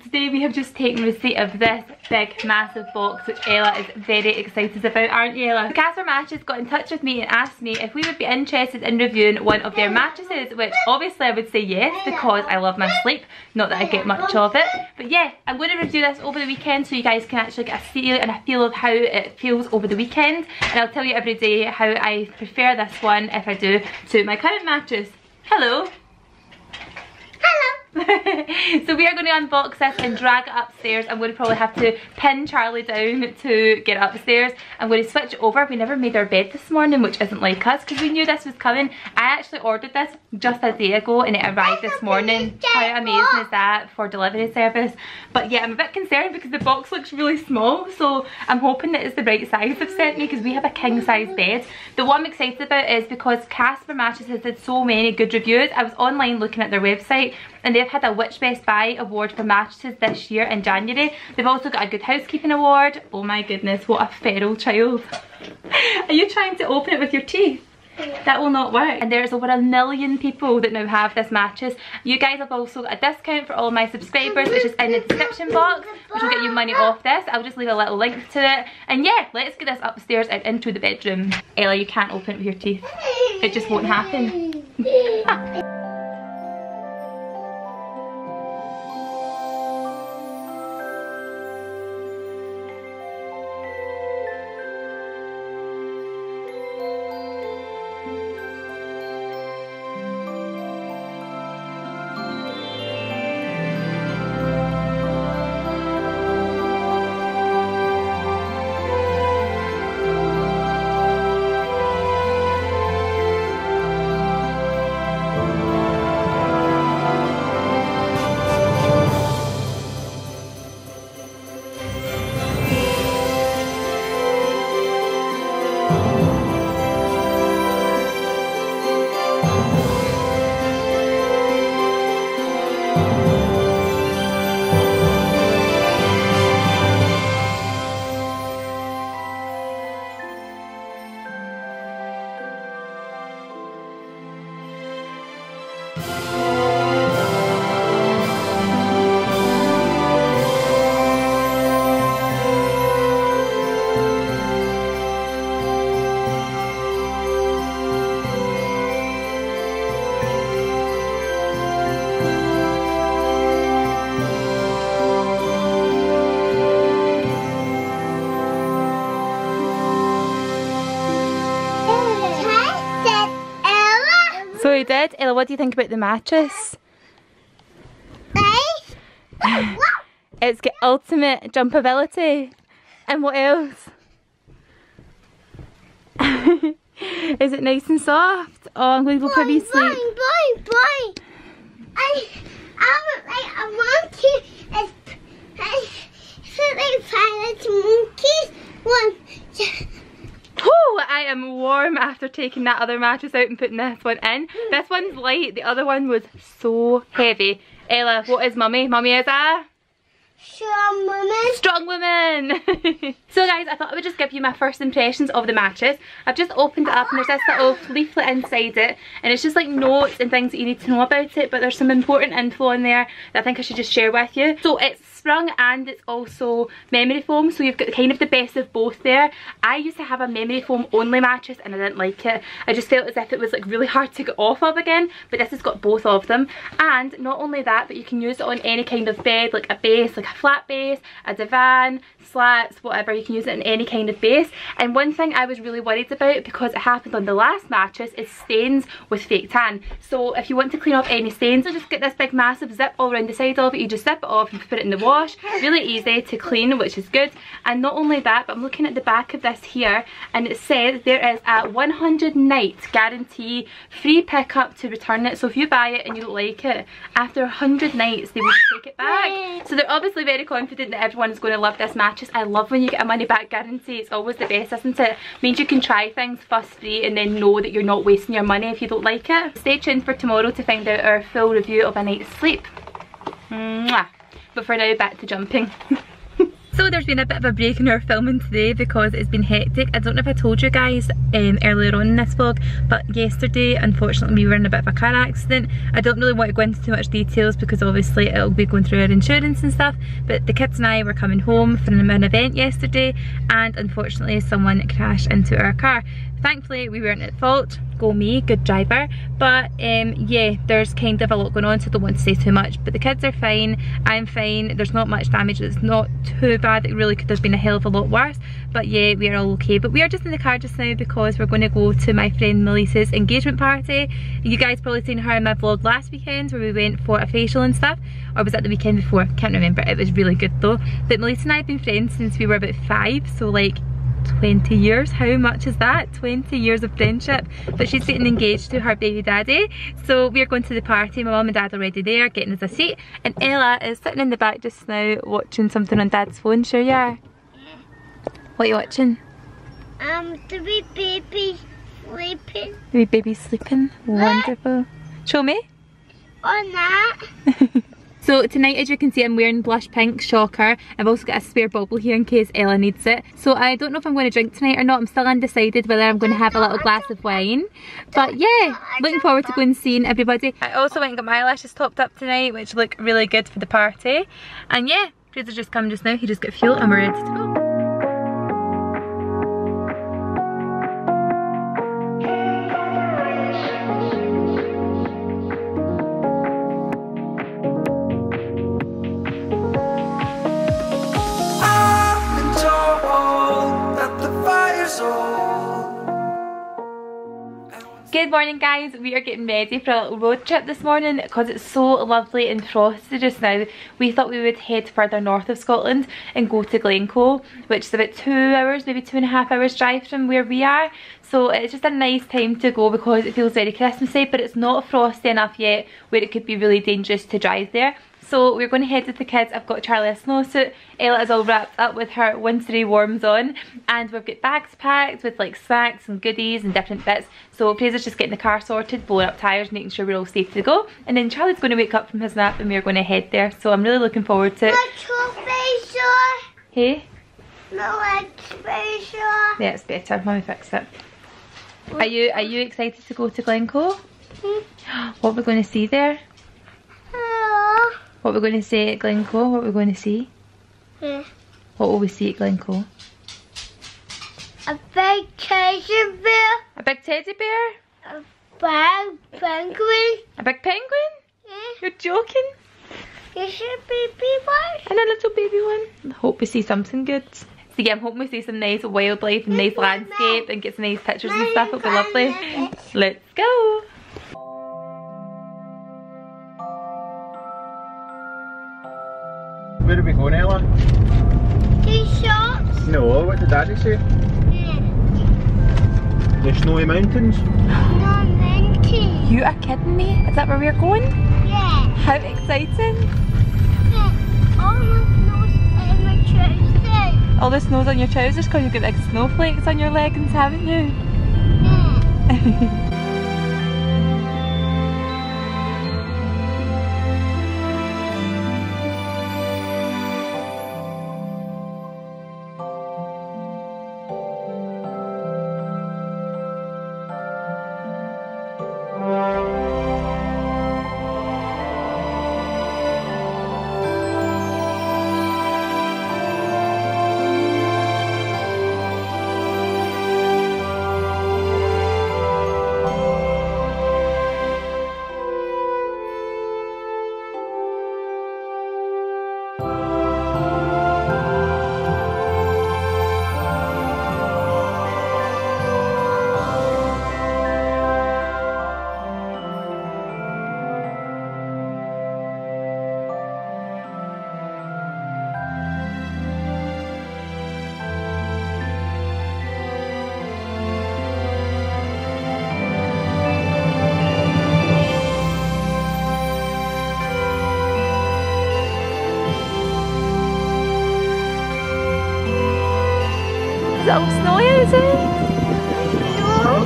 today we have just taken receipt of this big massive box which Ella is very excited about aren't you Ella? Casper Mattress got in touch with me and asked me if we would be interested in reviewing one of their mattresses which obviously I would say yes because I love my sleep not that I get much of it but yeah I'm going to review this over the weekend so you guys can actually get a feel and a feel of how it feels over the weekend and I'll tell you every day how I prefer this one if I do to my current mattress. Hello! so we are going to unbox this and drag it upstairs. I'm going to probably have to pin Charlie down to get upstairs. I'm going to switch over. We never made our bed this morning, which isn't like us because we knew this was coming. I actually ordered this just a day ago and it arrived this morning. How amazing is that for delivery service? But yeah, I'm a bit concerned because the box looks really small. So I'm hoping that it's the right size they've sent me because we have a king size bed. The one I'm excited about is because Casper Mattresses did so many good reviews. I was online looking at their website and they've had a Which Best Buy award for mattresses this year in January. They've also got a Good Housekeeping award. Oh my goodness, what a feral child. Are you trying to open it with your teeth? That will not work. And there's over a million people that now have this mattress. You guys have also got a discount for all my subscribers, which is in the description box, which will get you money off this. I'll just leave a little link to it. And yeah, let's get this upstairs and into the bedroom. Ella, you can't open it with your teeth. It just won't happen. what do you think about the mattress? it's got ultimate jumpability. And what else? Is it nice and soft? Oh, I'm going to go probably sleep. Boy, boy, I, I would like a monkey. It's, it's like monkeys. One. Whew, I am warm after taking that other mattress out and putting this one in. This one's light, the other one was so heavy. Ella, what is mummy? Mummy is a... Strong woman. Strong woman. so guys, I thought I would just give you my first impressions of the mattress. I've just opened it up and there's this little leaflet inside it and it's just like notes and things that you need to know about it but there's some important info in there that I think I should just share with you. So it's sprung and it's also memory foam so you've got kind of the best of both there. I used to have a memory foam only mattress and I didn't like it. I just felt as if it was like really hard to get off of again but this has got both of them and not only that but you can use it on any kind of bed like a base, like a flat base, a divan, slats, whatever you can use it in any kind of base and one thing I was really worried about because it happened on the last mattress is stains with fake tan so if you want to clean off any stains just get this big massive zip all around the side of it you just zip it off and put it in the water wash really easy to clean which is good. And not only that but I'm looking at the back of this here and it says there is a 100 night guarantee free pickup to return it. So if you buy it and you don't like it after 100 nights they will take it back. So they're obviously very confident that everyone is going to love this mattress. I love when you get a money back guarantee. It's always the best isn't it? Means you can try things fuss free and then know that you're not wasting your money if you don't like it. Stay tuned for tomorrow to find out our full review of a night's sleep. Mwah. But for now, back to jumping. So there's been a bit of a break in our filming today because it's been hectic. I don't know if I told you guys um, earlier on in this vlog, but yesterday, unfortunately, we were in a bit of a car accident. I don't really want to go into too much details because obviously it'll be going through our insurance and stuff, but the kids and I were coming home from an event yesterday and unfortunately someone crashed into our car. Thankfully, we weren't at fault go me, good driver. But um, yeah, there's kind of a lot going on, so I don't want to say too much. But the kids are fine, I'm fine, there's not much damage, it's not too bad. It really could have been a hell of a lot worse. But yeah, we are all okay. But we are just in the car just now because we're going to go to my friend Melissa's engagement party. You guys probably seen her in my vlog last weekend where we went for a facial and stuff. Or was that the weekend before? Can't remember. It was really good though. But Melissa and I have been friends since we were about five. So like 20 years. How much is that? 20 years of friendship. But she's getting engaged to her baby daddy. So we're going to the party. My mum and dad are already there getting us a seat. And Ella is sitting in the back just now watching something on dad's phone. Sure you are. What are you watching? Um the wee baby sleeping. The wee baby sleeping. Wonderful. Show me. On that So tonight as you can see I'm wearing blush pink shocker. I've also got a spare bubble here in case Ella needs it. So I don't know if I'm going to drink tonight or not. I'm still undecided whether I'm going to have a little glass of wine. But yeah, looking forward to going and seeing everybody. I also went and got my eyelashes topped up tonight which look really good for the party. And yeah, Fraser's just come just now. He just got fuel and we're ready to go. Good morning guys, we are getting ready for a little road trip this morning because it's so lovely and frosty just now. We thought we would head further north of Scotland and go to Glencoe which is about two hours, maybe two and a half hours drive from where we are. So it's just a nice time to go because it feels very Christmassy but it's not frosty enough yet where it could be really dangerous to drive there. So we're going to head with the kids. I've got Charlie a snowsuit. Ella is all wrapped up with her wintry warms on. And we've got bags packed with like snacks and goodies and different bits. So Fraser's just getting the car sorted, blowing up tyres, making sure we're all safe to go. And then Charlie's going to wake up from his nap and we're going to head there. So I'm really looking forward to it. Hey? No, it's better. Yeah, it's better. Let me fix it. Are you are you excited to go to Glencoe? Hmm? What we're going to see there? Hello. What we're going to see at Glencoe? What we're going to see? Yeah. What will we see at Glencoe? A big teddy bear. A big teddy bear? A big penguin. A big penguin? Yeah. You're joking? Is a baby one? And a little baby one? I hope we see something good. So yeah, I'm hoping we see some nice wildlife and nice landscape and get some nice pictures and stuff. It'll be lovely. Let's go. Where are we going, Ella? Two shops. No, what did Daddy say? Yeah. The snowy mountains? No mountain. You are kidding me? Is that where we're going? Yeah. How exciting. Yeah. Almost nose in my trousers. All the snow's on your trousers because you've got big snowflakes on your leggings, haven't you? Yeah.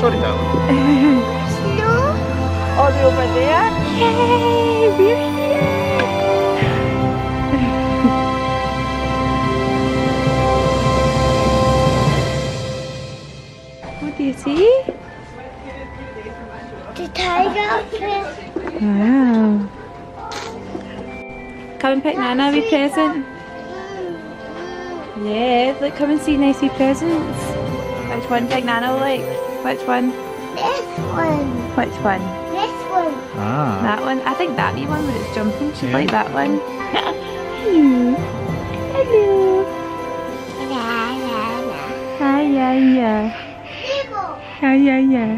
Shorty down. Snow? All the over there? Yay! We're here! what do you see? The tiger. Wow. Come and pick Nana a present. Yeah, look, come and see nice wee presents. Which one big Nana will like? Which one? This one. Which one? This one. Ah. That one? I think that wee one when it's jumping, she'd Yeah. like that one. Hello. Hello. La la la. Hi, yeah, yeah. Nibble. Hi, yeah, yeah.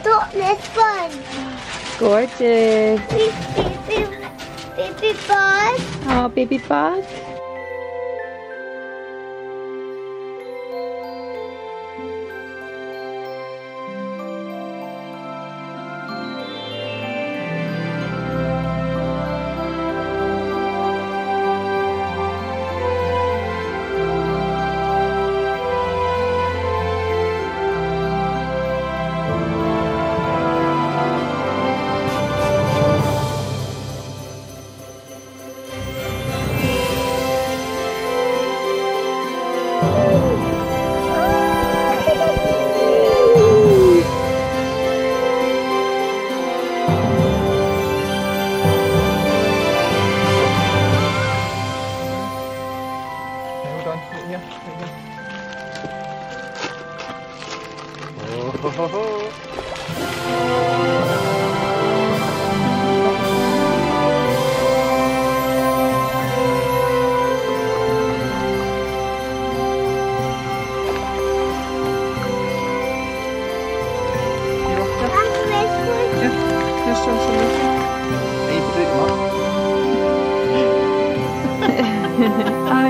Stop this one. Gorgeous. Beep, beep, beep. Baby bird. Oh, baby bug. Okay,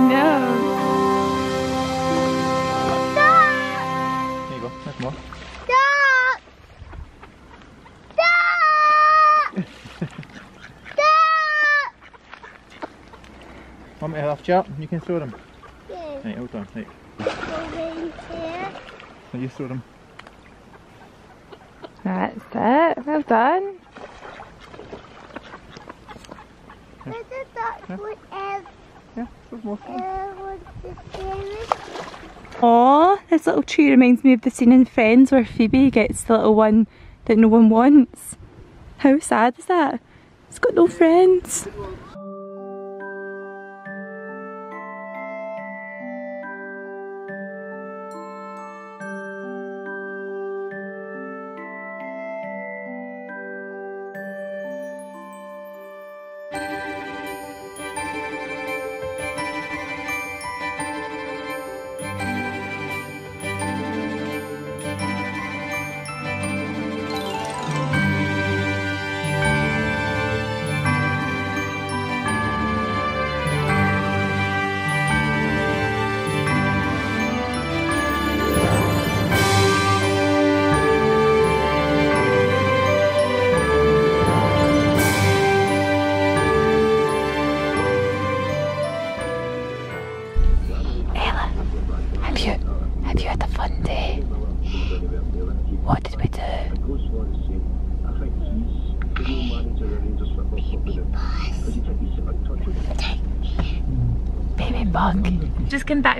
Oh. Stop. There you go. There's more. Stop. Stop. Stop. Want me to have chat? You can throw them. Yeah. Right, hold on. Right. Here. Now you throw them. That's it. Well done. This is not else Yeah, more. Aw, this little tree reminds me of the scene in Friends where Phoebe gets the little one that no one wants. How sad is that? It's got no friends.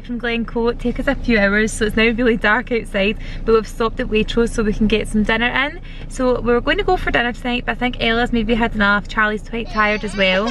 From Glencoe. Took us a few hours, so it's now really dark outside. But we've stopped at Waitrose so we can get some dinner in. So we're going to go for dinner tonight, but I think Ella's maybe had enough. Charlie's quite tired as well.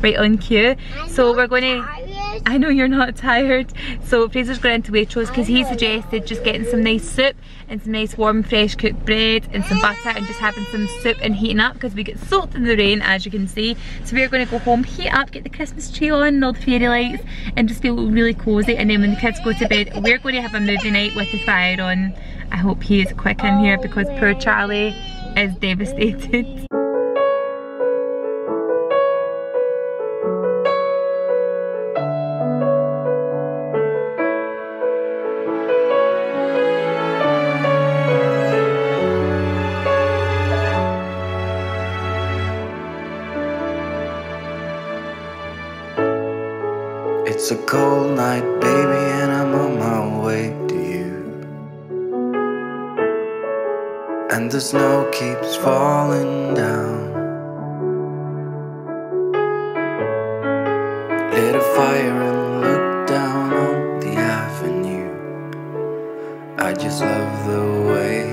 Right on cue. So we're going to. I know you're not tired. So Fraser's going into Waitrose because he suggested just getting some nice soup and some nice warm fresh cooked bread and some butter and just having some soup and heating up because we get soaked in the rain as you can see. So we're going to go home, heat up, get the Christmas tree on and all the fairy lights and just feel really cosy and then when the kids go to bed we're going to have a movie night with the fire on. I hope he is quick in here because poor Charlie is devastated. And the snow keeps falling down. Lit a fire and looked down on the avenue. I just love the way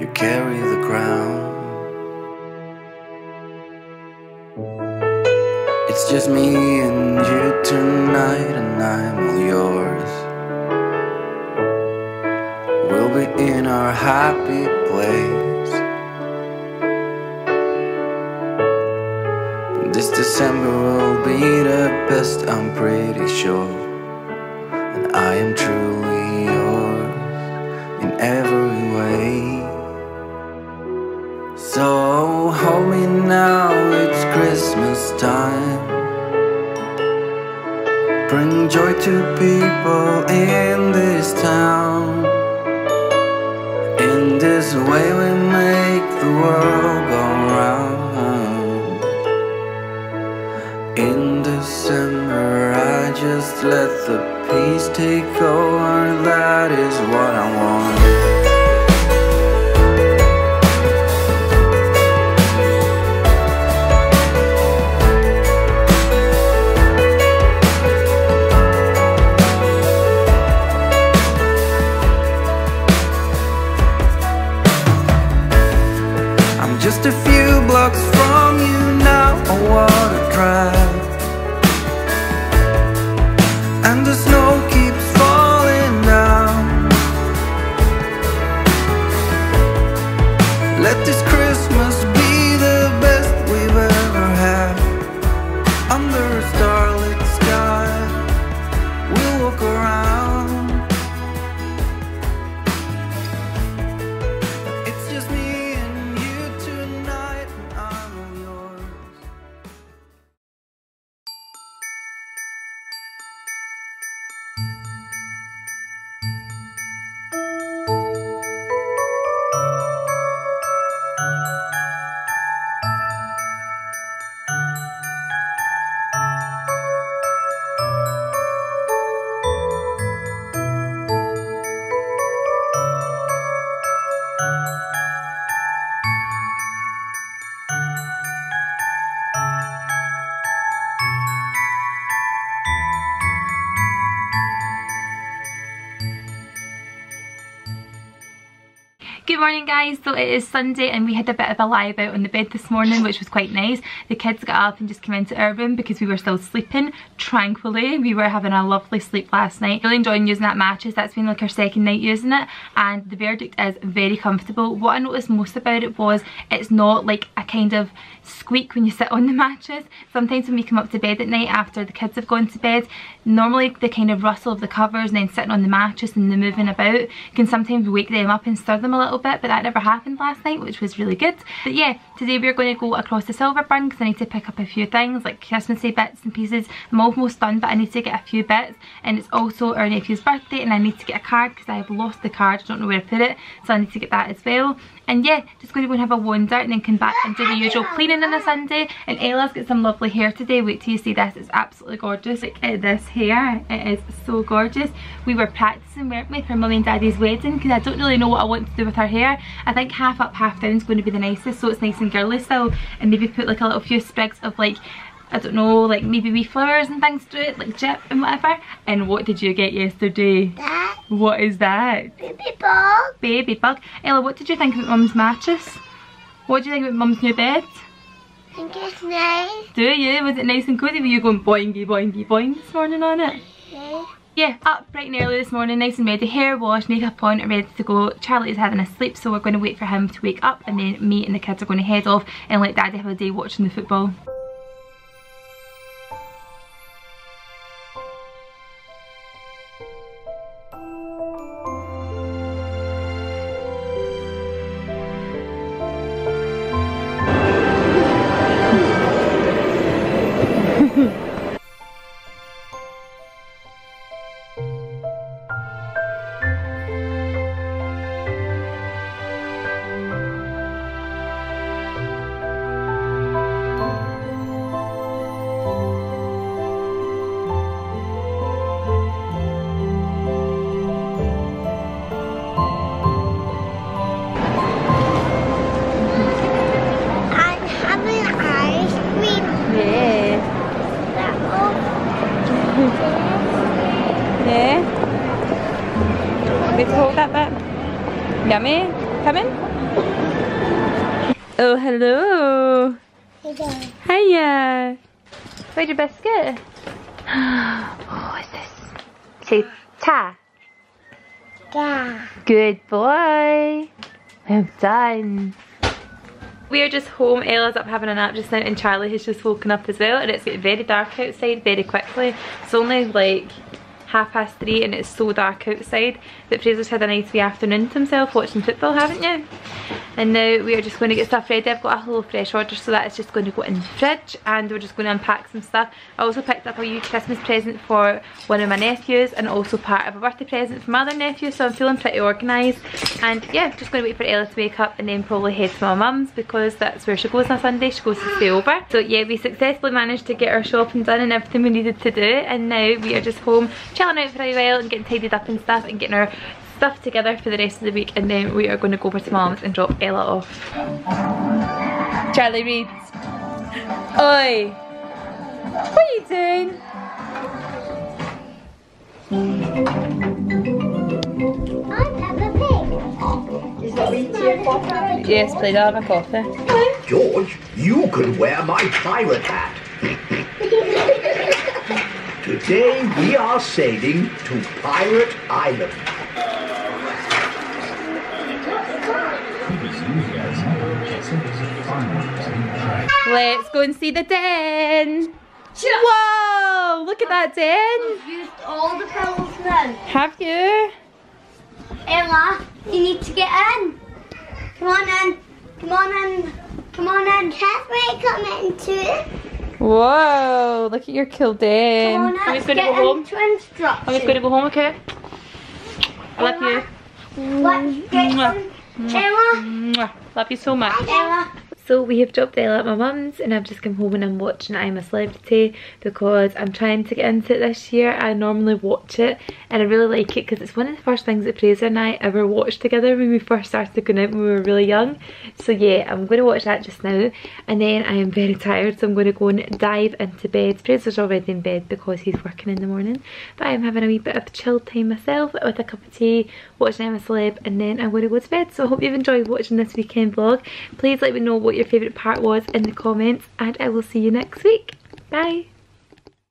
you carry the crown. It's just me and you tonight, and I'm all yours. Our happy place. This December will be the best, I'm pretty sure. And I am truly yours in every way. So hold me now, it's Christmas time. Bring joy to people in this town. In the way, we make the world go round. In December, I just let the peace take over. That is what I want. Guys, so it is Sunday and we had a bit of a lie about on the bed this morning which was quite nice. The kids got up and just came into our room because we were still sleeping tranquilly. We were having a lovely sleep last night. Really enjoying using that mattress, that's been like our second night using it and the verdict is very comfortable. What I noticed most about it was it's not like a kind of squeak when you sit on the mattress. Sometimes when we come up to bed at night after the kids have gone to bed, normally the kind of rustle of the covers and then sitting on the mattress and the moving about can sometimes wake them up and stir them a little bit but that never happened last night which was really good. But yeah, today we're going to go across the Silverburn because I need to pick up a few things like Christmassy bits and pieces. I'm almost done but I need to get a few bits and it's also our nephew's birthday and I need to get a card because I have lost the card, I don't know where to put it so I need to get that as well. And yeah, just going to go and have a wander and then come back and do the usual cleaning on a Sunday. And Ella's got some lovely hair today. Wait till you see this. It's absolutely gorgeous. Like uh, this hair, it is so gorgeous. We were practicing, weren't we, for mummy and daddy's wedding because I don't really know what I want to do with her hair. I think half up, half down is going to be the nicest so it's nice and girly still. And maybe put like a little few sprigs of like I don't know, like maybe wee flowers and things to it, like chip and whatever. And what did you get yesterday? That What is that? baby bug. Baby bug. Ella, what did you think about mum's mattress? What do you think about mum's new bed? I think it's nice. Do you? Was it nice and cozy? Were you going boingy boingy boing this morning on it? Okay. Yeah, up bright and early this morning, nice and ready, hair washed, makeup on, and ready to go. Charlie is having a sleep, so we're going to wait for him to wake up, and then me and the kids are going to head off and let Daddy have a day watching the football. Yummy. Come in. Oh, hello. Hiya. Where's your biscuit? Oh, what's this? Say ta. Yeah. Good boy. Well done. We are just home. Ella's up having a nap just now and Charlie has just woken up as well and it's getting very dark outside very quickly. It's only like half past three and it's so dark outside that Fraser's had a nice wee afternoon to himself watching football, haven't you? And now we are just going to get stuff ready. I've got a Hello Fresh order so that is just going to go in the fridge and we're just going to unpack some stuff. I also picked up a wee Christmas present for one of my nephews and also part of a birthday present for my other nephew so I'm feeling pretty organised and yeah, just going to wait for Ella to wake up and then probably head to my mum's because that's where she goes on Sunday, she goes to stay over. So yeah, we successfully managed to get our shopping done and everything we needed to do and now we are just home chilling out for a while and getting tidied up and stuff and getting our stuff together for the rest of the week and then we are going to go over to mum's and drop Ella off. Charlie reads. Oi! What are you doing? I'm Peppa Pig. Yes, please, I'll have a coffee. George, you could wear my pirate hat. Today we are sailing to Pirate Island. Let's go and see the den. Whoa! Look at that den. Used all the pillows now. Have you? Ella, you need to get in. Come on in. Come on in. Come on in. Catherine, come in too. Whoa! Look at your cool den. Come on in. I'm just gonna go home. into instructions. I'm just gonna go home, okay? I love you. What? Get in. Ella. Mwah. Love you so much. Ella. So we have dropped Ella at my mum's and I've just come home and I'm watching I'm a Celebrity because I'm trying to get into it this year. I normally watch it and I really like it because it's one of the first things that Fraser and I ever watched together when we first started going out when we were really young. So yeah, I'm going to watch that just now and then I am very tired so I'm going to go and dive into bed. Fraser's already in bed because he's working in the morning but I'm having a wee bit of chill time myself with a cup of tea, watching I'm a Celeb and then I'm going to go to bed. So I hope you've enjoyed watching this weekend vlog. Please let me know what your favourite part was in the comments and I will see you next week. Bye!